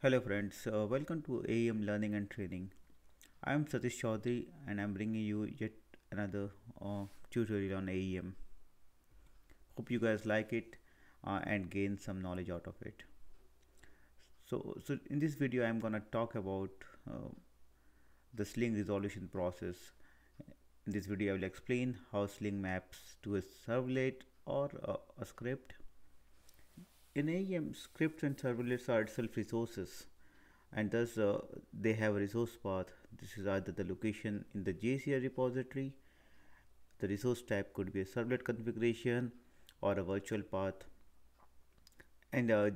Hello friends, uh, welcome to AEM Learning and Training. I am Satish Chaudhary and I am bringing you yet another uh, tutorial on AEM. Hope you guys like it uh, and gain some knowledge out of it. So, so in this video I am gonna talk about uh, the sling resolution process. In this video I will explain how sling maps to a servlet or a script in AEM, scripts and servlets are itself resources and thus uh, they have a resource path. This is either the location in the JCR repository, the resource type could be a servlet configuration or a virtual path. And uh,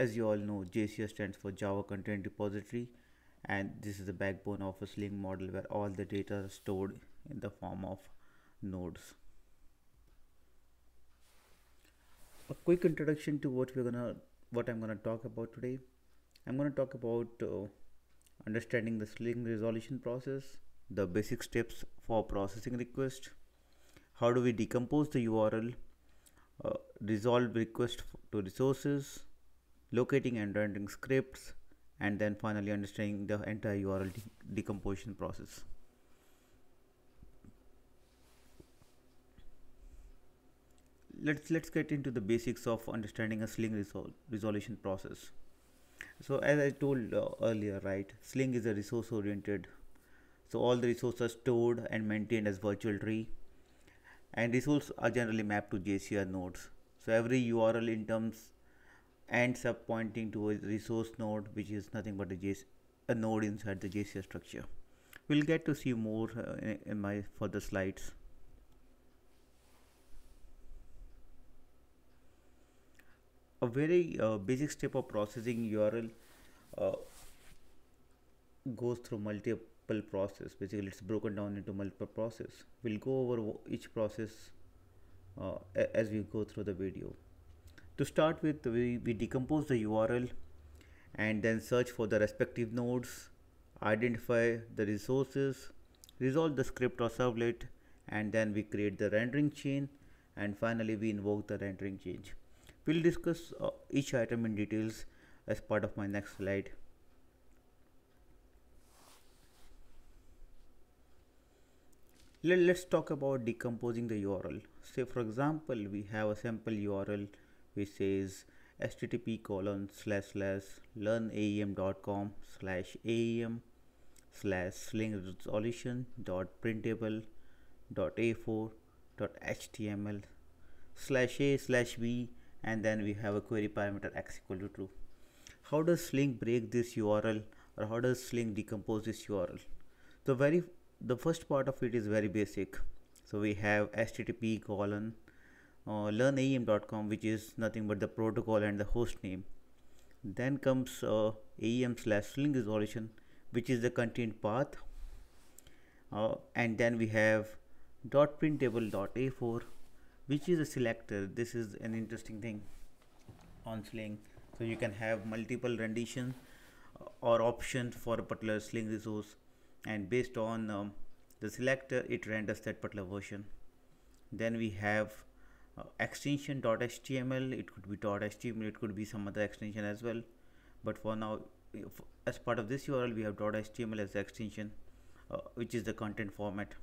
as you all know, JCR stands for Java Content Repository and this is the backbone of a Sling model where all the data are stored in the form of nodes. A quick introduction to what we're gonna what I'm gonna talk about today. I'm gonna talk about uh, understanding the sling resolution process, the basic steps for processing request, how do we decompose the URL, uh, resolve request to resources, locating and rendering scripts, and then finally understanding the entire URL de decomposition process. Let's let's get into the basics of understanding a sling resol resolution process. So as i told uh, earlier right sling is a resource oriented so all the resources stored and maintained as virtual tree and resources are generally mapped to jcr nodes. So every url in terms ends up pointing to a resource node which is nothing but a, JC, a node inside the jcr structure. We'll get to see more uh, in, in my further slides a very uh, basic step of processing URL uh, goes through multiple process. Basically it's broken down into multiple process. We'll go over each process uh, as we go through the video. To start with we, we decompose the URL and then search for the respective nodes identify the resources resolve the script or servlet and then we create the rendering chain. And finally we invoke the rendering change We'll discuss uh, each item in details as part of my next slide. Let, us talk about decomposing the URL. Say for example, we have a sample URL which says http colon slash slash learnaem.com slash aem slash sling resolution dot printable dot a4 dot html slash a slash b and then we have a query parameter x equal to true. How does sling break this url or how does sling decompose this url the very the first part of it is very basic. So we have http colon uh, learnaem.com which is nothing but the protocol and the host name. Then comes uh, aem slash sling resolution which is the content path. Uh, and then we have dot printable dot a4 which is a selector. This is an interesting thing on sling. So you can have multiple rendition uh, or options for a particular sling resource. And based on um, the selector it renders that particular version. Then we have uh, extension .html it could be .html it could be some other extension as well. But for now as part of this URL we have .html as the extension uh, which is the content format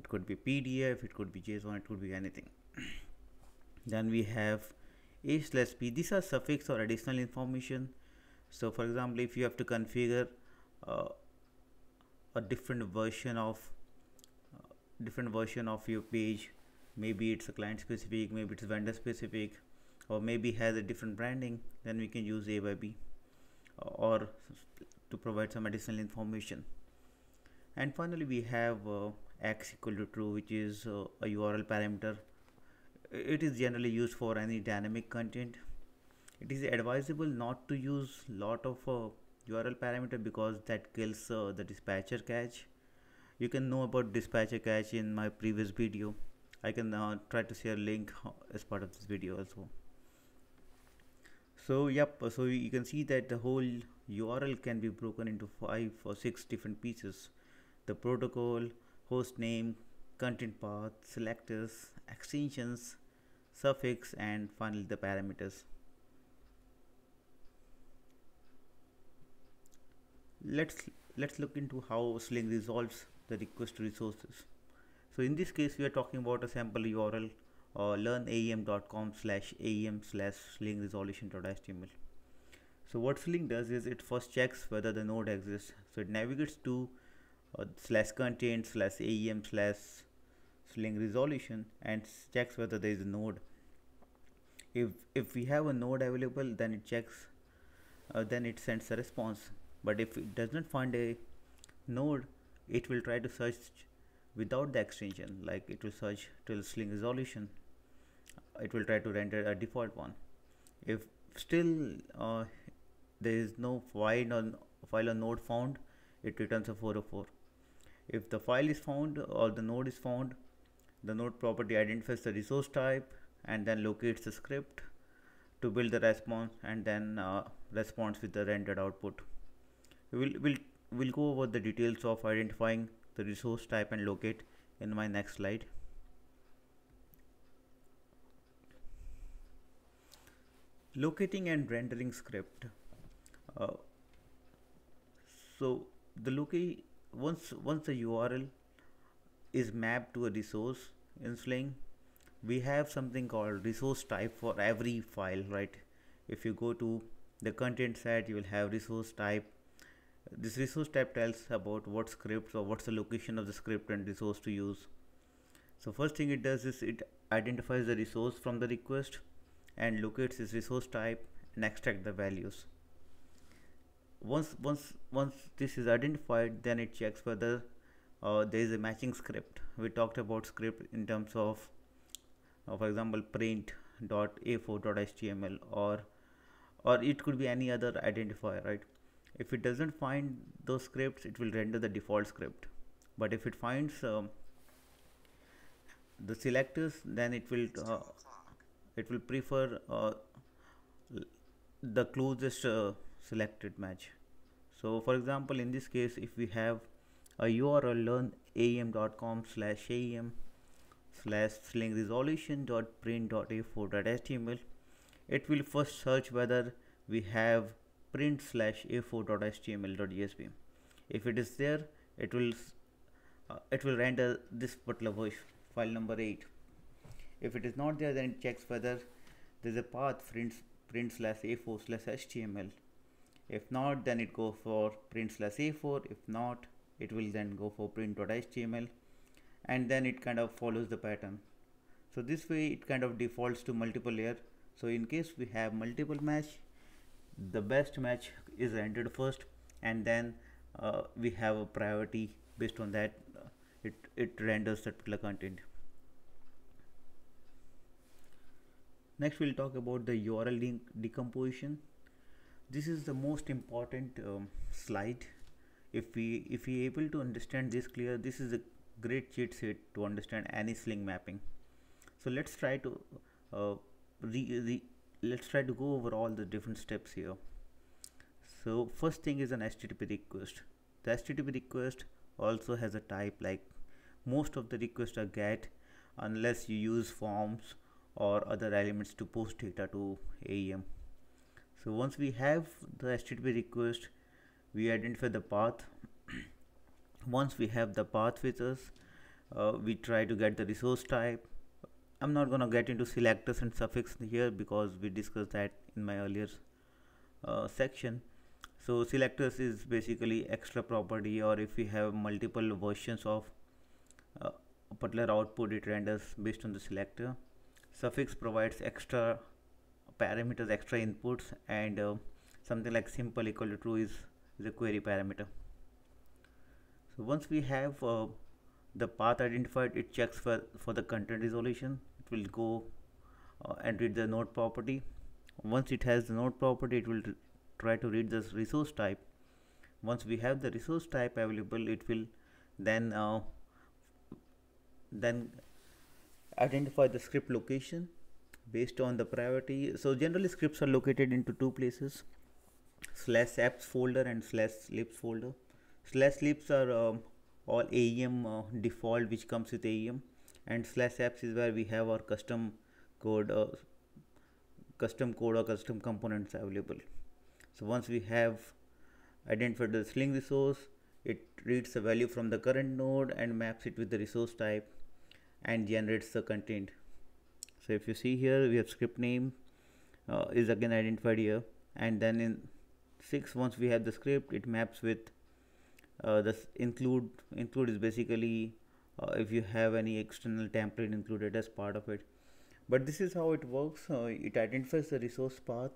it could be pdf it could be json it could be anything. Then we have a slash p. These are suffix or additional information. So for example if you have to configure uh, a different version of uh, different version of your page maybe it's a client specific maybe it's vendor specific or maybe has a different branding then we can use a by b uh, or to provide some additional information. And finally we have uh, x equal to true which is uh, a url parameter. It is generally used for any dynamic content. It is advisable not to use lot of uh, url parameter because that kills uh, the dispatcher cache you can know about dispatcher cache in my previous video. I can uh, try to share a link uh, as part of this video also. So yep so you can see that the whole url can be broken into five or six different pieces. The protocol host name, content path, selectors, extensions, suffix and finally the parameters. let's let's look into how Sling resolves the request resources. So in this case, we are talking about a sample URL uh, learnaem.com slash aem slash sling resolution.html. So what Sling does is it first checks whether the node exists. So it navigates to uh, slash content slash aem slash sling resolution and checks whether there is a node. If if we have a node available, then it checks, uh, then it sends a response. But if it does not find a node, it will try to search without the extension. Like it will search till sling resolution. It will try to render a default one. If still uh, there is no file or file or node found, it returns a 404 if the file is found or the node is found the node property identifies the resource type and then locates the script to build the response and then uh, responds with the rendered output. We'll, we'll, we'll go over the details of identifying the resource type and locate in my next slide. Locating and rendering script. Uh, so the locate once once the URL is mapped to a resource in Sling, we have something called resource type for every file, right? If you go to the content set, you will have resource type. This resource type tells about what scripts or what's the location of the script and resource to use. So first thing it does is it identifies the resource from the request and locates this resource type and extract the values once once once this is identified then it checks whether uh, there is a matching script. We talked about script in terms of uh, for example print.a4.html or or it could be any other identifier right? If it doesn't find those scripts it will render the default script. But if it finds um, the selectors then it will uh, it will prefer uh, the closest uh, selected match. So for example in this case if we have a url learn aem.com slash am slash sling resolution dot print dot a4 dot html it will first search whether we have print slash a4 dot html dot jsp if it is there it will uh, it will render this particular file number 8 if it is not there then it checks whether there's a path print print slash a4 slash html if not then it go for print slash a4 if not it will then go for print.html and then it kind of follows the pattern. So this way it kind of defaults to multiple layer. So in case we have multiple match the best match is entered first. And then uh, we have a priority based on that. Uh, it it renders that particular content. Next we'll talk about the url link decomposition this is the most important um, slide. If we if we able to understand this clear this is a great cheat sheet to understand any sling mapping. So let's try to uh, re, re, let's try to go over all the different steps here. So first thing is an http request. The http request also has a type like most of the requests are get unless you use forms or other elements to post data to AEM so once we have the http request we identify the path. Once we have the path with us uh, we try to get the resource type. I'm not gonna get into selectors and suffix here because we discussed that in my earlier uh, section. So selectors is basically extra property or if we have multiple versions of uh, particular output it renders based on the selector. Suffix provides extra parameters extra inputs and uh, something like simple equal to true is the query parameter. So once we have uh, the path identified it checks for for the content resolution. It will go uh, and read the node property. Once it has the node property it will try to read this resource type. Once we have the resource type available it will then uh, then identify the script location based on the priority. So generally scripts are located into two places. Slash apps folder and slash libs folder. Slash libs are um, all aem uh, default which comes with aem and slash apps is where we have our custom code uh, custom code or custom components available. So once we have identified the sling resource it reads the value from the current node and maps it with the resource type and generates the content so if you see here we have script name uh, is again identified here. And then in 6 once we have the script it maps with uh, this include include is basically uh, if you have any external template included as part of it. But this is how it works. Uh, it identifies the resource path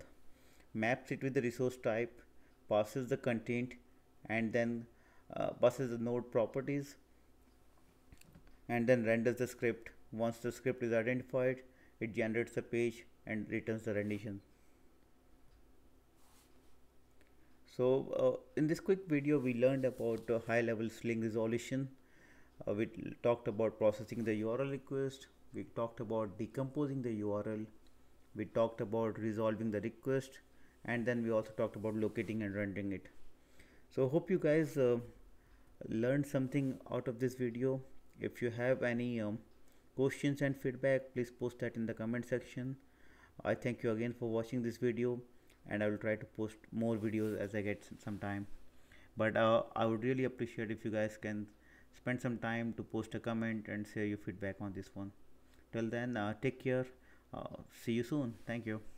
maps it with the resource type passes the content and then uh, passes the node properties and then renders the script. Once the script is identified it generates a page and returns the rendition. So uh, in this quick video we learned about uh, high level sling resolution. Uh, we talked about processing the url request. We talked about decomposing the url we talked about resolving the request. And then we also talked about locating and rendering it. So hope you guys uh, learned something out of this video. If you have any um, questions and feedback please post that in the comment section. I thank you again for watching this video and i will try to post more videos as i get some time. But uh, i would really appreciate if you guys can spend some time to post a comment and share your feedback on this one. Till then uh, take care. Uh, see you soon. Thank you